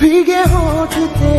भीगे होठ तेरे